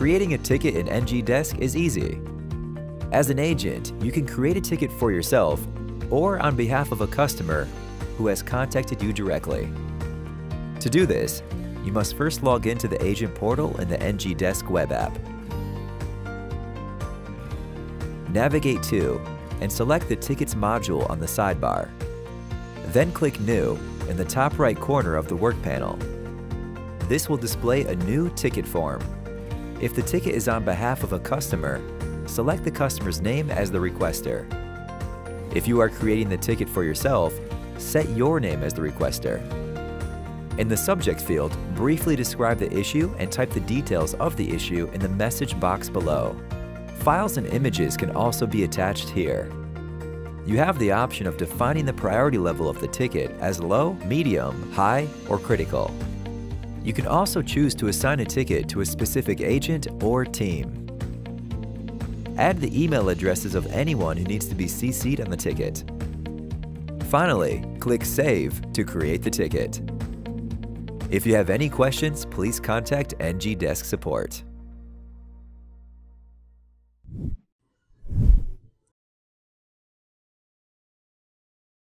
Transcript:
Creating a ticket in ngDesk is easy. As an agent, you can create a ticket for yourself or on behalf of a customer who has contacted you directly. To do this, you must first log into the agent portal in the ngDesk web app. Navigate to and select the Tickets module on the sidebar. Then click New in the top right corner of the work panel. This will display a new ticket form. If the ticket is on behalf of a customer, select the customer's name as the requester. If you are creating the ticket for yourself, set your name as the requester. In the subject field, briefly describe the issue and type the details of the issue in the message box below. Files and images can also be attached here. You have the option of defining the priority level of the ticket as low, medium, high, or critical. You can also choose to assign a ticket to a specific agent or team. Add the email addresses of anyone who needs to be CC'd on the ticket. Finally, click Save to create the ticket. If you have any questions, please contact ngDesk Support.